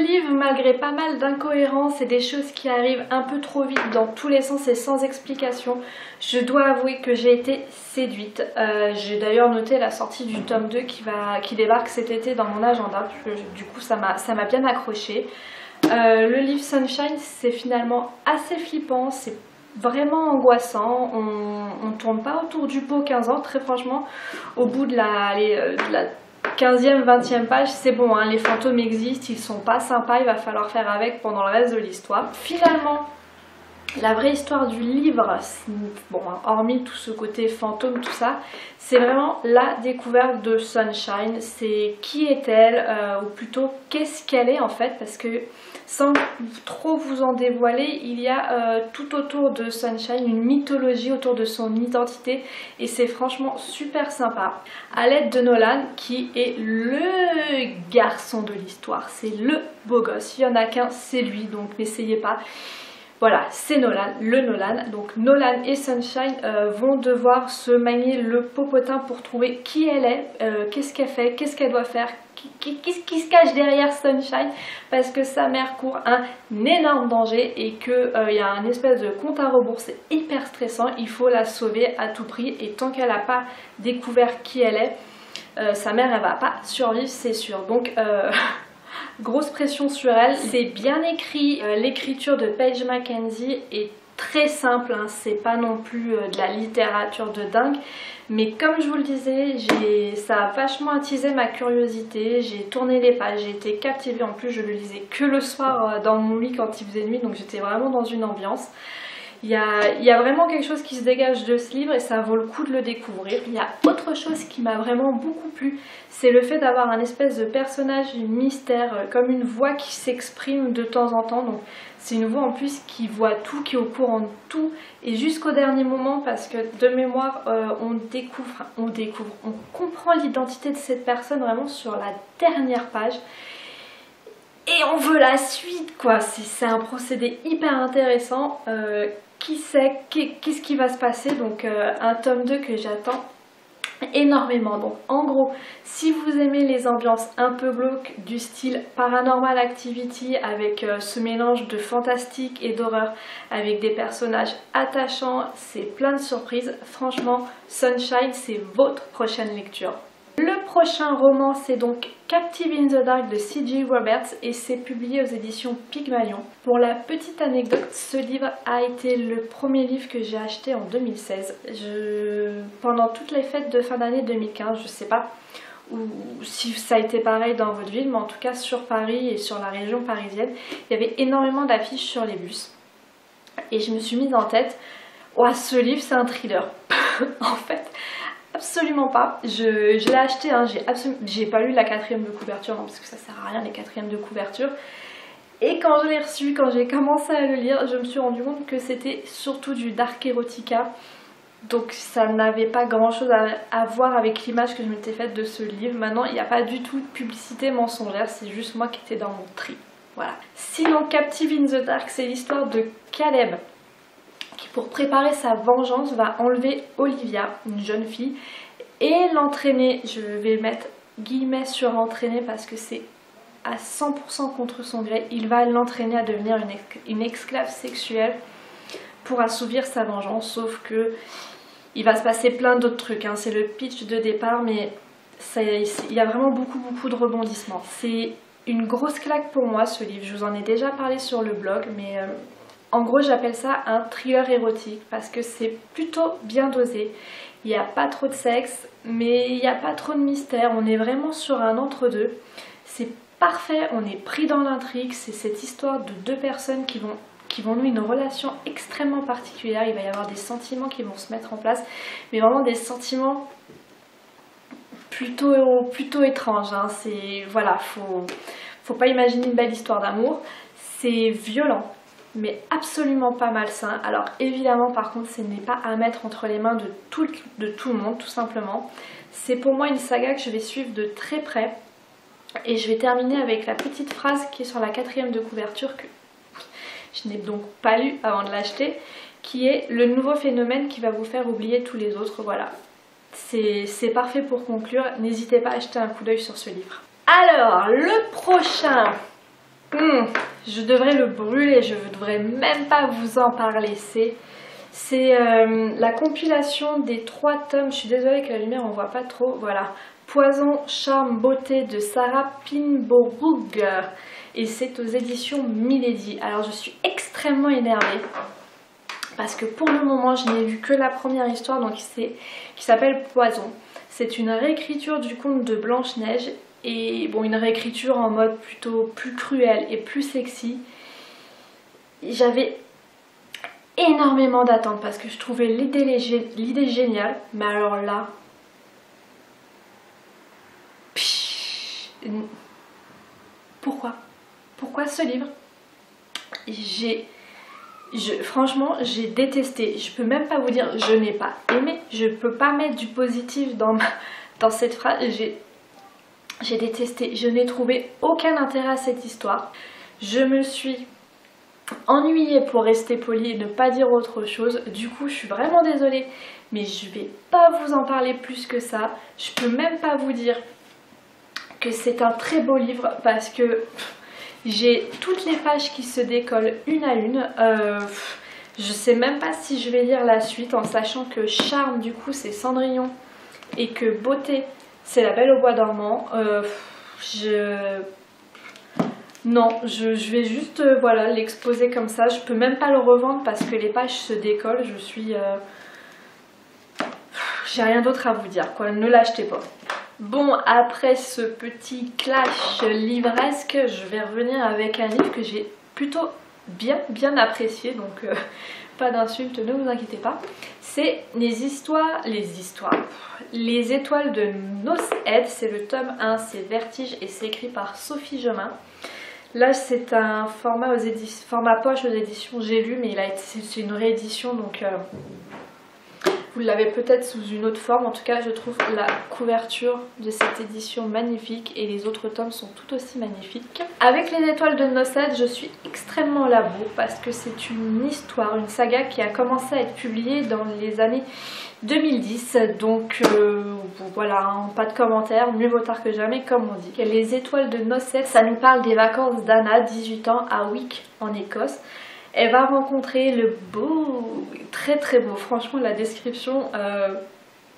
livre, malgré pas mal d'incohérences et des choses qui arrivent un peu trop vite dans tous les sens et sans explication, je dois avouer que j'ai été séduite. Euh, j'ai d'ailleurs noté la sortie du tome 2 qui, va, qui débarque cet été dans mon agenda, du coup ça m'a bien accroché. Euh, le livre Sunshine, c'est finalement assez flippant, c'est vraiment angoissant. On ne tourne pas autour du pot 15 ans, très franchement. Au bout de la, euh, la 15e, 20e page, c'est bon, hein, les fantômes existent, ils sont pas sympas, il va falloir faire avec pendant le reste de l'histoire. Finalement, la vraie histoire du livre, bon, hormis tout ce côté fantôme, tout ça, c'est vraiment la découverte de Sunshine. C'est qui est-elle, euh, ou plutôt qu'est-ce qu'elle est en fait, parce que sans trop vous en dévoiler, il y a euh, tout autour de Sunshine une mythologie autour de son identité et c'est franchement super sympa. À l'aide de Nolan qui est le garçon de l'histoire, c'est le beau gosse. Il y en a qu'un, c'est lui, donc n'essayez pas. Voilà, c'est Nolan, le Nolan. Donc Nolan et Sunshine euh, vont devoir se manier le popotin pour trouver qui elle est, euh, qu'est-ce qu'elle fait, qu'est-ce qu'elle doit faire, qui, qui, se cache derrière Sunshine parce que sa mère court un énorme danger et qu'il euh, y a un espèce de compte à rebours, c'est hyper stressant, il faut la sauver à tout prix et tant qu'elle n'a pas découvert qui elle est, sa mère elle va pas survivre c'est sûr. Donc grosse pression sur elle. C'est bien écrit, euh, l'écriture de Paige Mackenzie est très simple, hein. c'est pas non plus euh, de la littérature de dingue, mais comme je vous le disais, ça a vachement attisé ma curiosité, j'ai tourné les pages, j'ai été captivée, en plus je le lisais que le soir euh, dans mon lit quand il faisait nuit, donc j'étais vraiment dans une ambiance. Il y, a, vraiment quelque chose qui se dégage de ce livre et ça vaut le coup de le découvrir. Il y a autre chose qui m'a vraiment beaucoup plu, c'est le fait d'avoir un espèce de personnage mystère, euh, comme une voix qui s'exprime de temps en temps. Donc c'est une voix en plus qui voit tout, qui est au courant de tout et jusqu'au dernier moment parce que de mémoire euh, on découvre, on découvre, on comprend l'identité de cette personne vraiment sur la dernière page et on veut la suite quoi. C'est un procédé hyper intéressant. Euh, qui sait qu'est-ce qui va se passer? Donc euh, un tome 2 que j'attends énormément. Donc en gros, si vous aimez les ambiances un peu glauques du style Paranormal Activity avec euh, ce mélange de fantastique et d'horreur avec des personnages attachants, c'est plein de surprises. Franchement, Sunshine, c'est votre prochaine lecture. Le prochain roman, c'est donc Captive in the Dark de C.J. Roberts et c'est publié aux éditions Pygmalion. Pour la petite anecdote, ce livre a été le premier livre que j'ai acheté en 2016. Pendant toutes les fêtes de fin d'année 2015, je sais pas si ça a été pareil dans votre ville, mais en tout cas sur Paris et sur la région parisienne, il y avait énormément d'affiches sur les bus. Et je me suis mise en tête, oh, ce livre c'est un thriller. en fait, Absolument pas. Je, l'ai acheté, hein, j'ai pas lu la quatrième de couverture, parce que ça sert à rien les quatrièmes de couverture. Et quand je l'ai reçu, quand j'ai commencé à le lire, je me suis rendu compte que c'était surtout du dark erotica. Donc ça n'avait pas grand chose à, voir avec l'image que je m'étais faite de ce livre. Maintenant, il n'y a pas du tout de publicité mensongère, c'est juste moi qui étais dans mon tri. Voilà. Sinon, Captive in the Dark, c'est l'histoire de Caleb, pour préparer sa vengeance, va enlever Olivia, une jeune fille, et l'entraîner, je vais mettre guillemets sur entraîner parce que c'est à 100% contre son gré, il va l'entraîner à devenir une, esclave sexuelle pour assouvir sa vengeance, sauf que il va se passer plein d'autres trucs, hein. c'est le pitch de départ, mais il y a vraiment beaucoup beaucoup de rebondissements. C'est une grosse claque pour moi ce livre, je vous en ai déjà parlé sur le blog, mais euh, en gros, j'appelle ça un thriller érotique parce que c'est plutôt bien dosé. Il n'y a pas trop de sexe, mais il n'y a pas trop de mystère. On est vraiment sur un entre-deux. C'est parfait, on est pris dans l'intrigue. C'est cette histoire de deux personnes qui vont qui vont nouer une relation extrêmement particulière. Il va y avoir des sentiments qui vont se mettre en place, mais vraiment des sentiments plutôt, étranges. Hein. C'est voilà, faut, faut pas imaginer une belle histoire d'amour. C'est violent, mais absolument pas malsain. Alors évidemment par contre ce n'est pas à mettre entre les mains de tout, le monde tout simplement. C'est pour moi une saga que je vais suivre de très près et je vais terminer avec la petite phrase qui est sur la quatrième de couverture que je n'ai donc pas lu avant de l'acheter qui est le nouveau phénomène qui va vous faire oublier tous les autres. Voilà, c'est parfait pour conclure. N'hésitez pas à acheter un coup d'œil sur ce livre. Alors, le prochain Hmm, je devrais le brûler, je ne devrais même pas vous en parler. C'est c'est euh, la compilation des trois tomes. Je suis désolée que la lumière on voit pas trop. Voilà. Poison, charme, beauté de Sarah Pinborg. Et c'est aux éditions Milady. Alors je suis extrêmement énervée. Parce que pour le moment je n'ai vu que la première histoire donc qui s'appelle Poison. C'est une réécriture du conte de Blanche-Neige. Et bon une réécriture en mode plutôt plus cruel et plus sexy. J'avais énormément d'attentes parce que je trouvais l'idée géniale. Mais alors là... pourquoi? Pourquoi ce livre? J'ai... franchement, j'ai détesté. Je peux même pas vous dire je n'ai pas aimé. Je peux pas mettre du positif dans, cette phrase. J'ai détesté. Je n'ai trouvé aucun intérêt à cette histoire. Je me suis ennuyée pour rester polie et ne pas dire autre chose. Du coup, je suis vraiment désolée, mais je vais pas vous en parler plus que ça. Je peux même pas vous dire que c'est un très beau livre parce que j'ai toutes les pages qui se décollent une à une. Euh, je sais même pas si je vais lire la suite en sachant que Charme du coup c'est Cendrillon et que Beauté c'est La Belle au Bois dormant. Euh, je non, je, vais juste euh, voilà l'exposer comme ça. Je peux même pas le revendre parce que les pages se décollent. Je suis... Euh, j'ai rien d'autre à vous dire, quoi. Ne l'achetez pas. Bon, après ce petit clash livresque, je vais revenir avec un livre que j'ai plutôt bien, bien apprécié. Donc, euh, pas d'insultes, ne vous inquiétez pas. C'est les histoires... Les histoires... Les étoiles de Nos c'est le tome 1, c'est Vertige et c'est écrit par Sophie Gemin. Là, c'est un format, aux format poche aux éditions J'ai lu, mais c'est une réédition, donc euh, vous l'avez peut-être sous une autre forme. En tout cas, je trouve la couverture de cette édition magnifique et les autres tomes sont tout aussi magnifiques. Avec les étoiles de Nosset, je suis extrêmement labour parce que c'est une histoire, une saga qui a commencé à être publiée dans les années 2010 donc euh, voilà hein, pas de commentaires mieux vaut tard que jamais comme on dit les étoiles de Nosset ça nous parle des vacances d'Anna 18 ans à Wick en Écosse elle va rencontrer le beau très très beau franchement la description euh,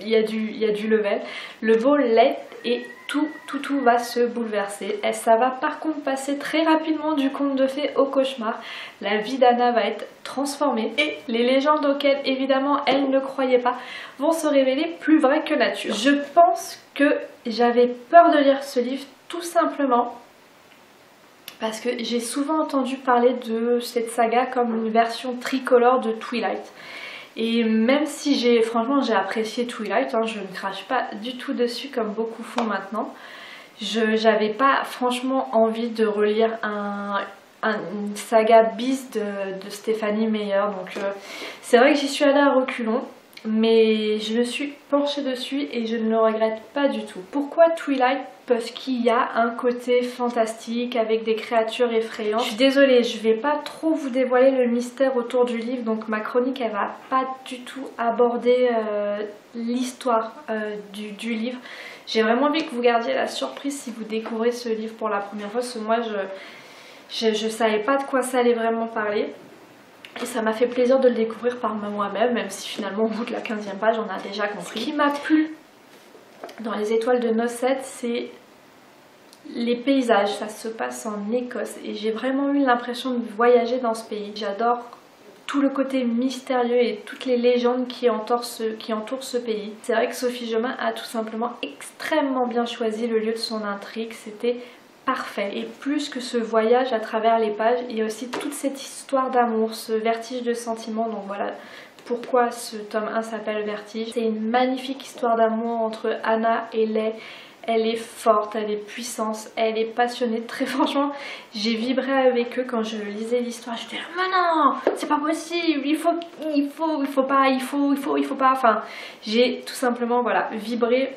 il y, a du, level le beau lait et tout, tout, tout va se bouleverser. Et ça va par contre passer très rapidement du conte de fées au cauchemar. La vie d'Anna va être transformée et les légendes auxquelles évidemment elle ne croyait pas vont se révéler plus vraies que nature. Je pense que j'avais peur de lire ce livre tout simplement parce que j'ai souvent entendu parler de cette saga comme une version tricolore de Twilight. Et même si j'ai, franchement, j'ai apprécié Twilight, hein, je ne crache pas du tout dessus comme beaucoup font maintenant. Je n'avais pas franchement envie de relire un, une saga bis de, Stéphanie Meyer. Donc euh, c'est vrai que j'y suis allée à reculons, mais je me suis penchée dessus et je ne le regrette pas du tout. Pourquoi Twilight parce qu'il y a un côté fantastique avec des créatures effrayantes. Je suis désolée, je vais pas trop vous dévoiler le mystère autour du livre, donc ma chronique elle va pas du tout aborder euh, l'histoire euh, du, livre. J'ai vraiment envie que vous gardiez la surprise si vous découvrez ce livre pour la première fois, parce que moi je, je, je savais pas de quoi ça allait vraiment parler. Et ça m'a fait plaisir de le découvrir par moi-même, même si finalement au bout de la 15e page on a déjà compris. Ce qui m'a plu dans les étoiles de Nosset, c'est les paysages, ça se passe en Écosse et j'ai vraiment eu l'impression de voyager dans ce pays. J'adore tout le côté mystérieux et toutes les légendes qui entourent ce, qui entourent ce pays. C'est vrai que Sophie Jomain a tout simplement extrêmement bien choisi le lieu de son intrigue, c'était parfait. Et plus que ce voyage à travers les pages, il y a aussi toute cette histoire d'amour, ce vertige de sentiments, donc voilà pourquoi ce tome 1 s'appelle Vertige. C'est une magnifique histoire d'amour entre Anna et Leigh elle est forte, elle est puissante, elle est passionnée. Très franchement, j'ai vibré avec eux quand je lisais l'histoire. J'étais là, mais non, c'est pas possible, il faut, il faut, il faut pas, il faut, il faut, il faut pas. Enfin, j'ai tout simplement, voilà, vibré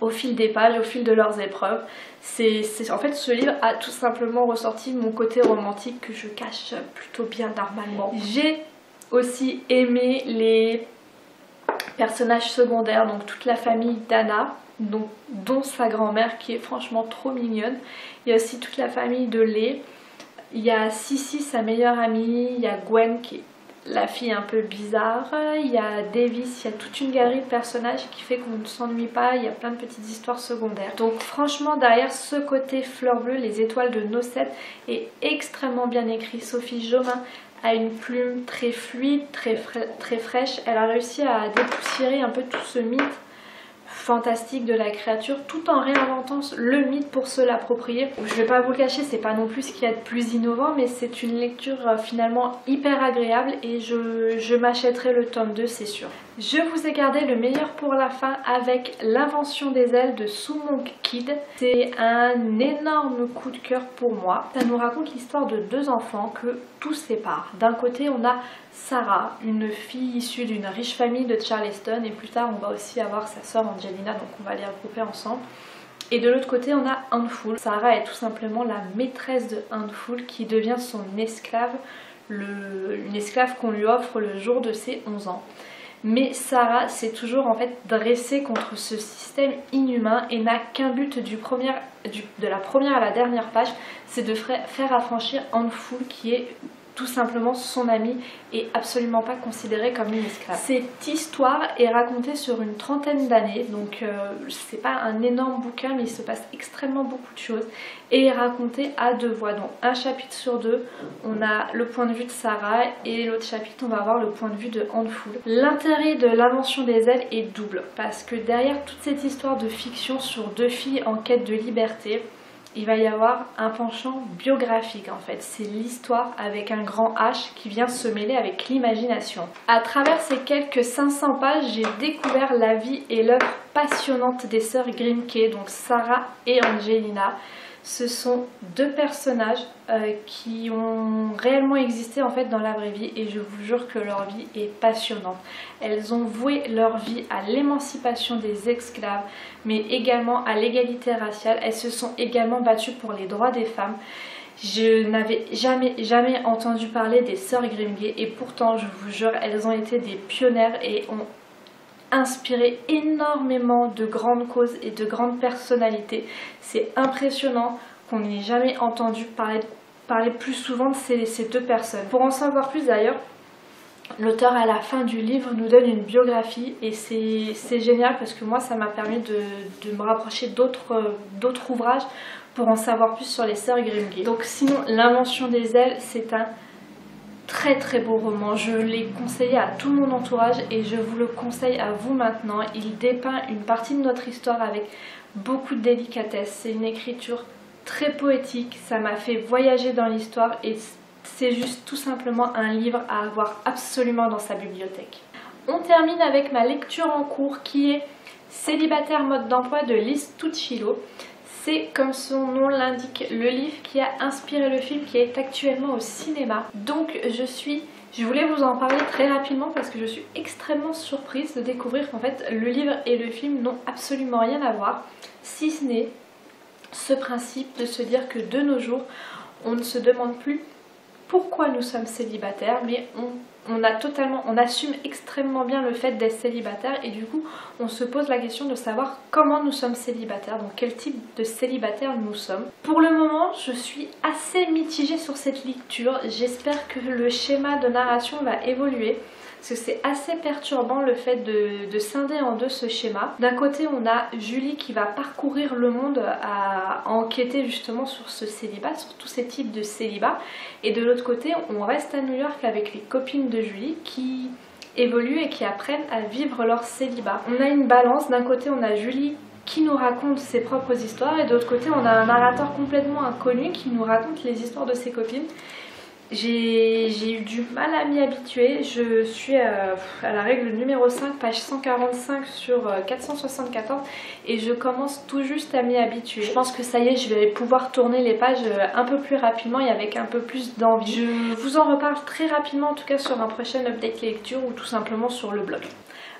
au fil des pages, au fil de leurs épreuves. C'est, en fait, ce livre a tout simplement ressorti mon côté romantique que je cache plutôt bien normalement. J'ai aussi aimé les personnages secondaires, donc toute la famille d'Anna, dont, sa grand-mère qui est franchement trop mignonne. Il y a aussi toute la famille de Lé. Il y a Sissi, sa meilleure amie. Il y a Gwen qui est la fille un peu bizarre. Il y a Davis, il y a toute une galerie de personnages qui fait qu'on ne s'ennuie pas. Il y a plein de petites histoires secondaires. Donc franchement, derrière ce côté fleur bleue, les étoiles de Nocette est extrêmement bien écrit. Sophie Jomain a une plume très fluide, très, très fraîche. Elle a réussi à dépoussiérer un peu tout ce mythe fantastique de la créature tout en réinventant le mythe pour se l'approprier. Je vais pas vous le cacher, c'est pas non plus ce qu'il y a de plus innovant, mais c'est une lecture euh, finalement hyper agréable et je, je m'achèterai le tome 2, c'est sûr. Je vous ai gardé le meilleur pour la fin avec l'invention des ailes de Sumonk Kid. C'est un énorme coup de cœur pour moi. Ça nous raconte l'histoire de deux enfants que tout sépare. D'un côté, on a Sarah, une fille issue d'une riche famille de Charleston et plus tard, on va aussi avoir sa sœur Angelina, donc on va les regrouper ensemble. Et de l'autre côté, on a Handful. Sarah est tout simplement la maîtresse de Handful qui devient son esclave, une esclave qu'on lui offre le jour de ses 11 ans. Mais Sarah s'est toujours en fait dressée contre ce système inhumain et n'a qu'un but de la première à la dernière page, c'est de faire affranchir Handful qui est tout simplement son ami et absolument pas considéré comme une esclave. Cette histoire est racontée sur une trentaine d'années, donc euh, c'est pas un énorme bouquin mais il se passe extrêmement beaucoup de choses et est racontée à deux voix. Donc un chapitre sur deux, on a le point de vue de Sarah et l'autre chapitre on va avoir le point de vue de Handful. L'intérêt de l'invention des ailes est double parce que derrière toute cette histoire de fiction sur deux filles en quête de liberté, il va y avoir un penchant biographique en fait. C'est l'histoire avec un grand H qui vient se mêler avec l'imagination. À travers ces quelques 500 pages, j'ai découvert la vie et l'œuvre passionnante des sœurs Grimke, donc Sarah et Angelina ce sont deux personnages euh, qui ont réellement existé en fait dans la vraie vie et je vous jure que leur vie est passionnante. Elles ont voué leur vie à l'émancipation des esclaves mais également à l'égalité raciale. Elles se sont également battues pour les droits des femmes. Je n'avais jamais, jamais entendu parler des sœurs Grimgay et pourtant, je vous jure, elles ont été des pionnières et ont inspiré énormément de grandes causes et de grandes personnalités. C'est impressionnant qu'on n'ait jamais entendu parler, plus souvent de ces, deux personnes. Pour en savoir plus d'ailleurs, l'auteur à la fin du livre nous donne une biographie et c'est génial parce que moi ça m'a permis de, de, me rapprocher d'autres ouvrages pour en savoir plus sur les sœurs Grimgay. Donc sinon, L'invention des ailes, c'est un très très beau roman. Je l'ai conseillé à tout mon entourage et je vous le conseille à vous maintenant. Il dépeint une partie de notre histoire avec beaucoup de délicatesse. C'est une écriture très poétique. Ça m'a fait voyager dans l'histoire et c'est juste tout simplement un livre à avoir absolument dans sa bibliothèque. On termine avec ma lecture en cours qui est Célibataire mode d'emploi de Liz Tuccillo. C'est comme son nom l'indique le livre qui a inspiré le film qui est actuellement au cinéma. Donc je suis je voulais vous en parler très rapidement parce que je suis extrêmement surprise de découvrir qu'en fait le livre et le film n'ont absolument rien à voir, si ce n'est ce principe de se dire que de nos jours, on ne se demande plus pourquoi nous sommes célibataires, mais on on a totalement, on assume extrêmement bien le fait d'être célibataire et du coup on se pose la question de savoir comment nous sommes célibataires, donc quel type de célibataire nous sommes. Pour le moment je suis assez mitigée sur cette lecture, j'espère que le schéma de narration va évoluer parce que c'est assez perturbant le fait de, scinder en deux ce schéma. D'un côté on a Julie qui va parcourir le monde à, enquêter justement sur ce célibat, sur tous ces types de célibat et de l'autre côté on reste à New York avec les copines de Julie qui évoluent et qui apprennent à vivre leur célibat. On a une balance, d'un côté on a Julie qui nous raconte ses propres histoires et de l'autre côté on a un narrateur complètement inconnu qui nous raconte les histoires de ses copines j'ai eu du mal à m'y habituer. Je suis à, la règle numéro 5, page 145 sur 474 euh, et je commence tout juste à m'y habituer. Je pense que ça y est, je vais pouvoir tourner les pages euh, un peu plus rapidement et avec un peu plus d'envie. Je vous en reparle très rapidement en tout cas sur un prochain update lecture ou tout simplement sur le blog.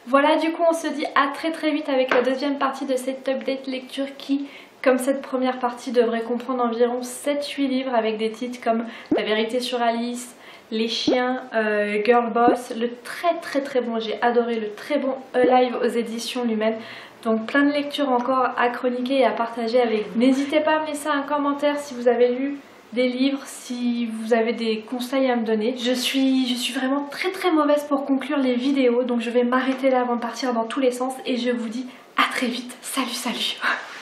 Voilà, du coup on se dit à très très vite avec la deuxième partie de cette update lecture qui comme cette première partie devrait comprendre environ 7-8 livres avec des titres comme La vérité sur Alice, Les Chiens, euh, Girl Boss, le très très très bon, j'ai adoré le très bon Alive aux éditions Lumen. Donc plein de lectures encore à chroniquer et à partager avec vous. N'hésitez pas à me laisser un commentaire si vous avez lu des livres, si vous avez des conseils à me donner. Je suis, je suis vraiment très très mauvaise pour conclure les vidéos, donc je vais m'arrêter là avant de partir dans tous les sens et je vous dis à très vite. Salut salut